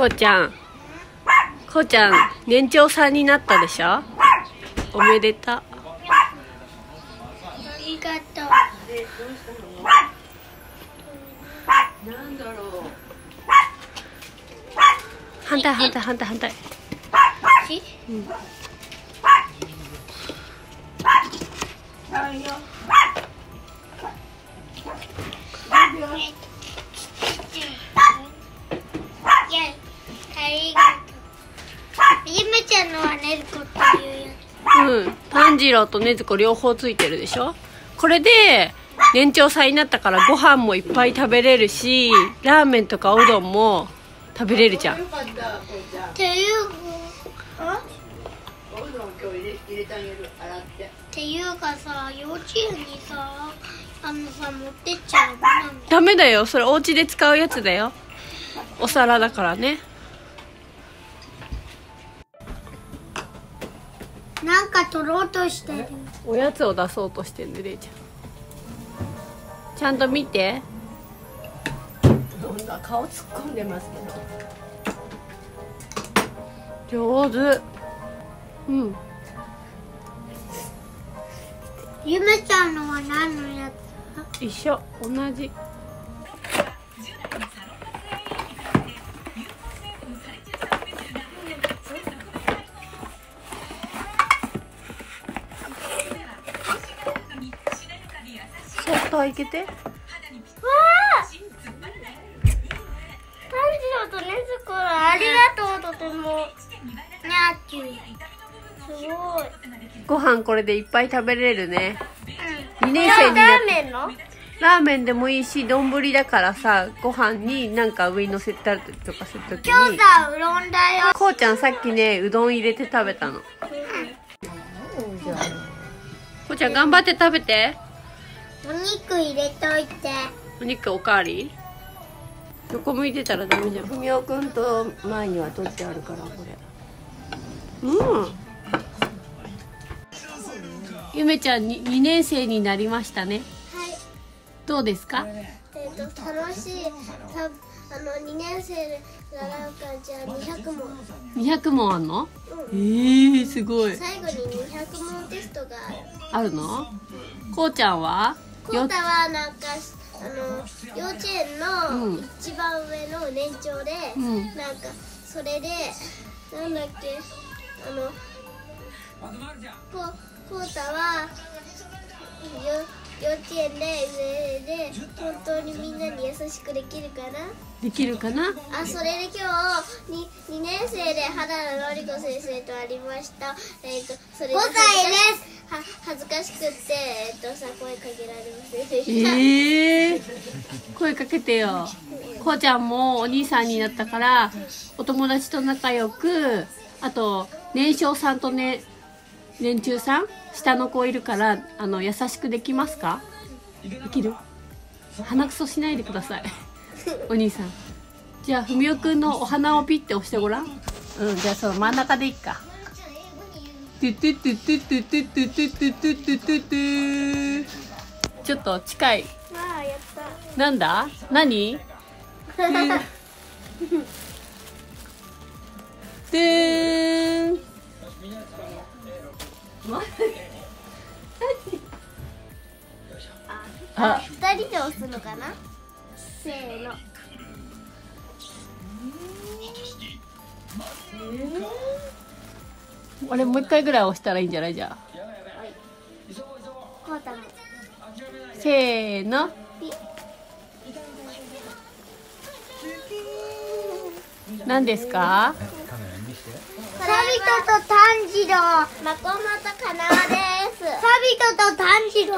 こうちゃん。こうちゃん年長さんになったでしょ？おめでとうありがとう。なんだろう反対反対反対反対。しうん。イりがとうゆめちゃんのはねるこっていうやうん炭治郎と禰豆子両方ついてるでしょ。これで年長さんになったからご飯もいっぱい食べれるしラーメンとかおうどんも食べれるじゃん。つっていうあっていうかさ幼稚園にさあのさ持ってっちゃダメだよ。それお家で使うやつだよ。お皿だからねなんか取ろうとしてる。おやつを出そうとしてんねれいちゃん。ちゃんと見て。どんな顔突っ込んでますけど。上手。うん。ゆめちゃんのは何のやつ？一緒。同じと開けて。わあ炭治郎とねずこありがとうとても。にゃっち。ゅうすごい。ご飯これでいっぱい食べれるね。2うん。年生になラーメンのラーメンでもいいし丼だからさご飯になんか上に乗せたりとかするときに。今日さうどんだよ。こうちゃんさっきねうどん入れて食べたの。こうちゃん頑張って食べてお肉入れといて。お肉おかわり？横向いてたらダメじゃん。ふみおくんと前には取ってあるからこれ。うん。ゆめちゃんに2年生になりましたね。はい。どうですか？えっ、と楽しい。さあの2年生で習うからじゃあ200問、200問あんの？えうん、ー、すごい。最後に200問テストがある。あるの？こうちゃんは？よコウタはなんかあの幼稚園うんの一番上の年長で、うん。なんかそれでなんだっけあのこコウタはよ幼稚園で上で本当にみんなに優しくできるかな？できるかな？あそれで今日に2年生で肌野のりこ先生とありました。えっ、とそれで5歳です。は恥ずかしくってえっ、とさ声かけられませんでえした、ー、声かけてよ。こうちゃんもお兄さんになったからお友達と仲良くあと年少さんとね年中さん下の子いるからあの優しくできますか？できる。鼻くそしないでください。お兄さん。じゃあ文雄くんのお花をピッて押してごらん。うんじゃあその真ん中でいっか。ちょっと近いなんだ何、あ。2人で押すのかな？せーの。あれもう一回ぐらい押したらいいんじゃない？じゃあ。こうたもせーの。何ですか？サビトと炭治郎。マコモトカナワです。サビトと炭治郎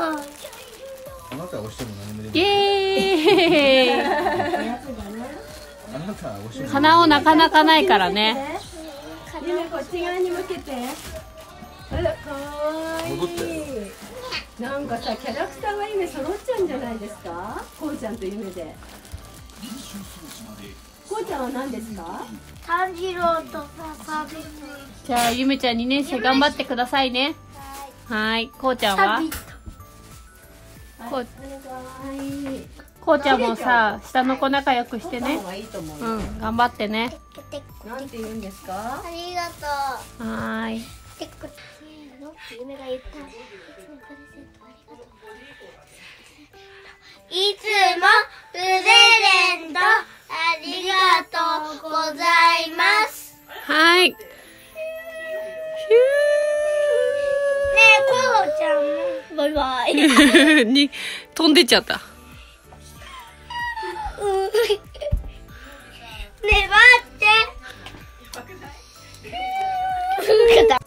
あなたは押しても何もでイきない。エーイ。あなたは押しても鼻をなかなかないからね。夢こっち側に向けて。あらかわいい。なんかさキャラクターが夢揃っちゃうんじゃないですか？こうちゃんと夢で。こうちゃんは何ですか？炭治郎とサビトじゃあゆめちゃん2年生頑張ってくださいね。はーいこうちゃんは？サビトこうこうちゃんもさ下の子仲良くしてね。うん頑張ってね。なんて言うんですか？ありがとうはーい。てっこせーの夢が言ったプレゼントありがとう。いつもプレゼントバイバイ。に飛んでっちゃった。うん。ねえ待って